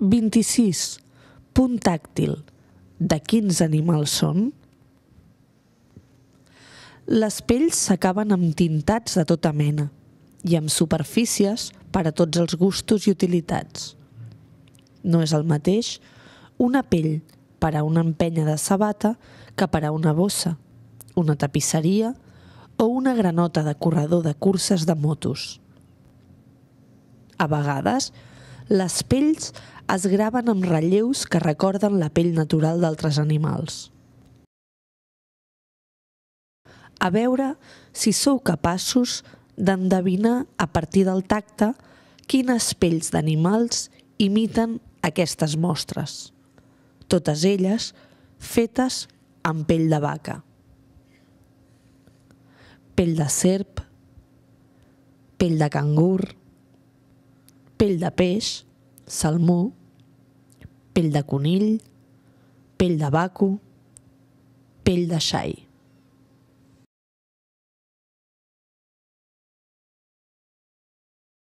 26. Punt tàctil. De quins animals són? Les pells s'acaben amb tintats de tota mena i amb superfícies per a tots els gustos i utilitats. No és el mateix una pell per a una empenya de sabata que per a una bossa, una tapisseria o una granota de corredor de curses de motos. A vegades, les pells es graven amb relleus que recorden la pell natural d'altres animals. A veure si sou capaços d'endevinar a partir del tacte quines pells d'animals imiten aquestes mostres, totes elles fetes amb pell de vaca. Pell de serp, pell de cangur, pell de peix, salmó, pell de conill, pell de baco, pell de xai.